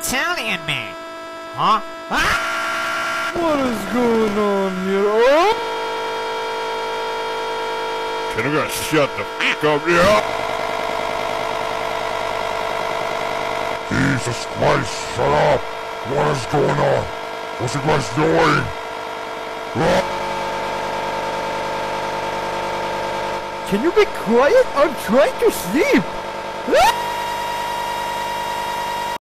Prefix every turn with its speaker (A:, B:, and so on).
A: Italian man. Huh? Ah!
B: What is going on here? Oh!
C: Can I gotta shut the fuck up, yeah?
D: Jesus Christ, shut up! What is going on? What's you guys doing? Ah!
B: Can you be quiet? I'm trying to sleep. Ah!